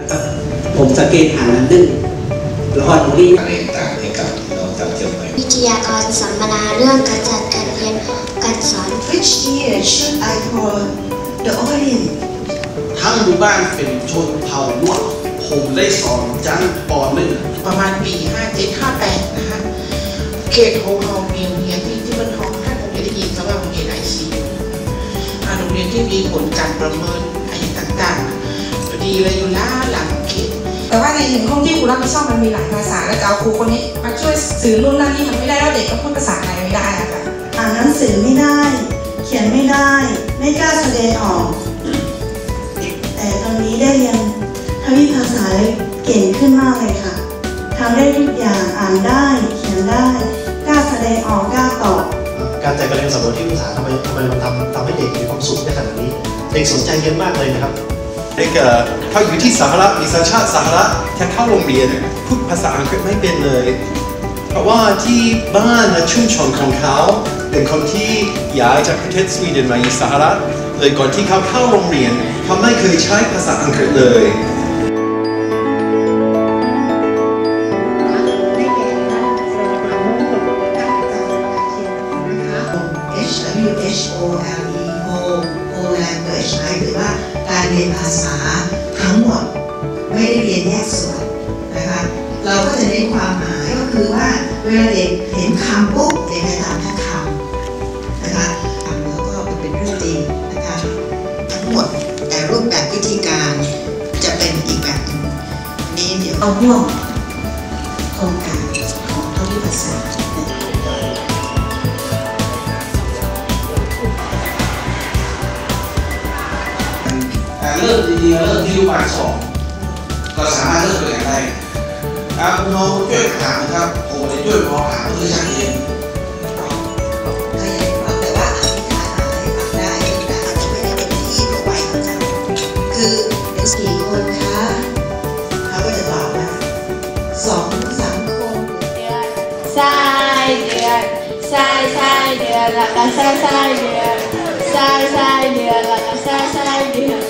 นะครับ ผมสังเกตอ่านนั้นนึงละครของลี่อะไรต่างๆให้กับพี่น้องชาวเชียงใหม่วิทยากรสัมมนาเรื่องการจัดการเรียนการสอน Which year should I call the audience? ทั้งหมู่บ้านเป็นชนเผ่าล้วนผมได้สอนจังปอหนึ่งประมาณปี57 58นะคะเขตของเรามีโรงเรียนที่ที่มันท้องท่านคงจะได้ยินคำว่าโรงเรียนไอซีอ่าโรงเรียนที่มีผลการประเมินอะไรต่างๆ แต่ว่าในหนึ่งห้องที่ครูรับผิดชอบมันมีหลายภาษาแล้วจะเอาครูคนนี้มาช่วยสื่อนู่นนั่นนี่มันไม่ได้แล้วเด็กก็พูดภาษาไทยไม่ได้อะค่ะอ่านหนังสือไม่ได้ เขียนไม่ได้ ไม่กล้าแสดงออก แต่ตอนนี้ได้เรียนทวิภาษาเก่งขึ้นมากเลยค่ะทำได้ทุกอย่างอ่านได้ เขียนได้กล้าแสดงออกกล้าตอบการจัดการเรียนสำรวจที่ภาษาทำไมทำไมมันทำทำให้เด็กมีความสุขได้ขนาดนี้ เด็กสนใจเยอะมากเลยนะครับ เด็กเขาอยู่ที่สหรัฐมีสัญชาติสหรัฐถ้าเข้าโรงเรียนพูดภาษาอังกฤษไม่เป็นเลย เพราะว่าที่บ้านและชุมชนของเขาเป็นคนที่ย้ายจากประเทศสวีเดนมาอยู่สหรัฐเลยก่อนที่เขาเข้าโรงเรียนเขาไม่เคยใช้ภาษาอังกฤษเลย H W H O L E Home Home Language หมายถึงว่าการเรียนภาษาทั้งหมด ไม่ได้เรียนแยกส่วนนะคะเราก็จะได้ความหมายก็คือว่าเวลาเด็กเห็นคำปุ๊บเด็กจะตามทั้งคำนะคะคำแล้วก็เป็นเรื่องจริงนะคะทั้งหมดแต่รูปแบบวิธีการจะเป็นอีกแบบหนึ่งนี่เดี๋ยวเอาห่วงโครงการของทวิภาษา ริ่มจริงๆเริ่มที่รูปแบบสองก็สามารถเริ่มตัวอย่างได้ครับคุณน้องช่วยถามนะครับผมจะช่วยมองหาเพื่อชัดเจนขยายความแต่ว่าอานอะไรฟังได้แต่อาจจะไม่ได้เป็นที่เพื่อไวของกันคือสี่คนคะเขาก็จะตอบนะสองสามคนไส้เดือนไส้ไส้เดือนแล้วก็ไส้ไส้เดือนไส้ไส้เดือนแล้วก็ไส้ไส้เดือน